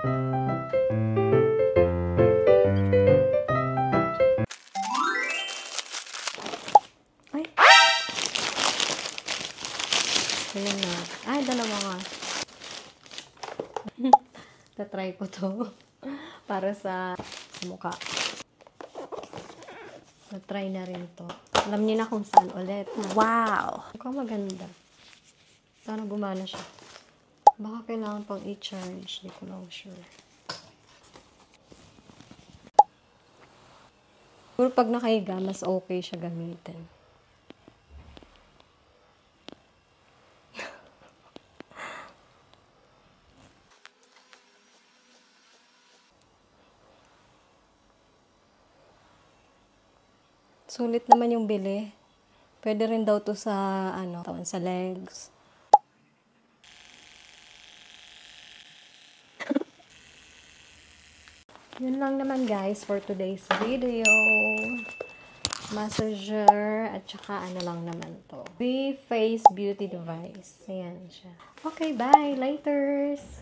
Ay. Tingnan na. Ay, dalawa nga. Tatry ko to. Para sa mukha. Na-try na rin to. Alam niyo na kung saan ulit. Wow! Mukhang maganda. Sana gumana siya. Baka kailangan pang i-charge. Hindi ko lang sure. Siguro pag nakahiga, mas okay siya gamitin. Sulit naman yung bili. Pwede rin daw to sa, ano, sa legs. Yun lang naman guys for today's video. Massager at saka ano lang naman to. The Face Beauty Device. Ayan siya. Okay, bye! Laters!